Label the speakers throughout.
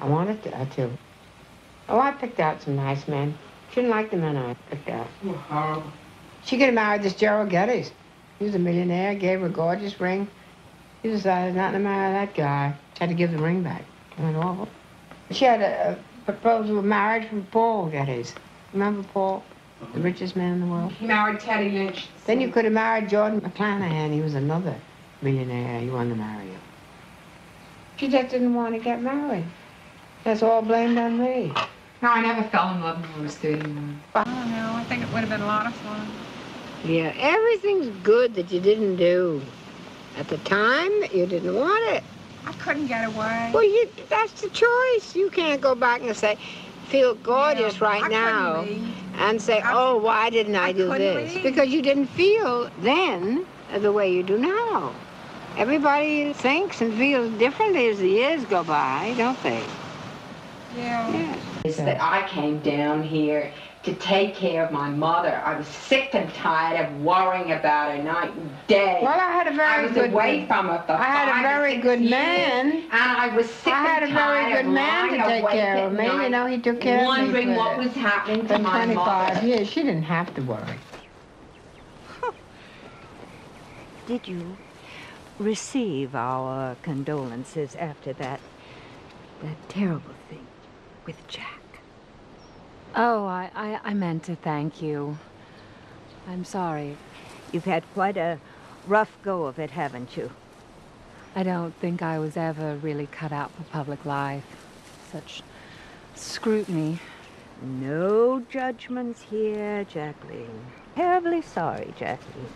Speaker 1: I wanted to, uh, to. Oh, I picked out some nice men. She didn't like the men I picked out.
Speaker 2: You were horrible.
Speaker 1: She could have married this Gerald Geddes. He was a millionaire, gave her a gorgeous ring. She decided not to marry that guy. She had to give the ring back. It went awful. She had a, a proposal of marriage from Paul Getty. Remember Paul? The richest man in the world.
Speaker 2: He married Teddy Lynch.
Speaker 1: Then you could have married Jordan McClanahan. He was another millionaire. He wanted to marry you. She just didn't want to get married. That's all blamed on me.
Speaker 2: No, I never fell in love when I was 31.
Speaker 3: I don't know. I think it would have been a lot of fun.
Speaker 1: Yeah, everything's good that you didn't do. At the time, that you didn't want it.
Speaker 3: I couldn't get away.
Speaker 1: Well, you, that's the choice. You can't go back and say, feel gorgeous
Speaker 3: Yeah,
Speaker 1: right
Speaker 3: I
Speaker 1: now and say,
Speaker 3: I-
Speaker 1: oh, why didn't I,
Speaker 3: I
Speaker 1: do this?
Speaker 3: leave.
Speaker 1: Because you didn't feel then the way you do now. Everybody thinks and feels differently as the years go by, don't they?
Speaker 3: Yeah.
Speaker 1: Yes.
Speaker 2: Is that I came down here to take care of my mother. I was sick and tired of worrying about her night and day.
Speaker 1: Well, I had a very good.
Speaker 2: I was
Speaker 1: good
Speaker 2: away from her for
Speaker 1: I had a
Speaker 2: five or
Speaker 1: very good
Speaker 2: years,
Speaker 1: man.
Speaker 2: and I was sick
Speaker 1: I had a very good man to take care of me. You know, he took care of me
Speaker 2: wondering what was happening to
Speaker 1: For
Speaker 2: my
Speaker 1: 25
Speaker 2: mother.
Speaker 1: years, she didn't have to worry.
Speaker 4: Did you receive our condolences after that that terrible thing with Jack?
Speaker 5: Oh, I, I, I meant to thank you. I'm sorry.
Speaker 4: You've had quite a rough go of it, haven't you?
Speaker 5: I don't think I was ever really cut out for public life. Such scrutiny.
Speaker 4: No judgments here, Jacqueline. Terribly sorry, Jacqueline.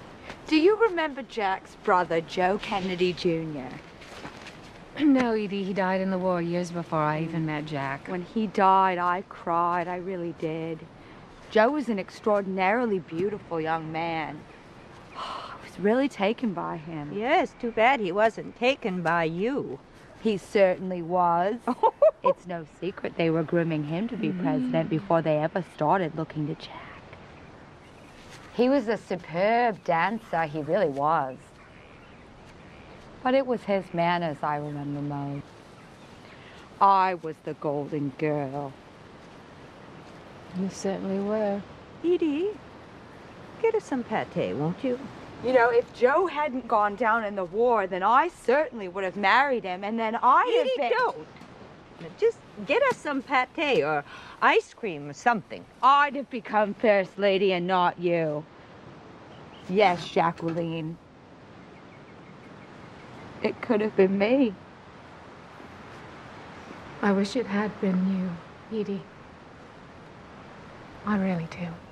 Speaker 6: Do you remember Jack's brother, Joe Kennedy Jr.?
Speaker 5: No, Edie, he died in the war years before I even met Jack.
Speaker 6: When he died, I cried. I really did. Joe was an extraordinarily beautiful young man. I was really taken by him.
Speaker 4: Yes, too bad he wasn't taken by you.
Speaker 6: He certainly was. it's no secret they were grooming him to be president mm. before they ever started looking to Jack. He was a superb dancer, he really was. But it was his manners I remember most. I was the golden girl.
Speaker 5: You certainly were.
Speaker 4: Edie, get us some pate, won't you?
Speaker 6: You know, if Joe hadn't gone down in the war, then I certainly would have married him, and then I'd
Speaker 4: Edie,
Speaker 6: have been...
Speaker 4: don't. Just get us some pate or ice cream or something.
Speaker 6: I'd have become First Lady and not you. Yes, Jacqueline. It could have been me.
Speaker 5: I wish it had been you, Edie. I really do.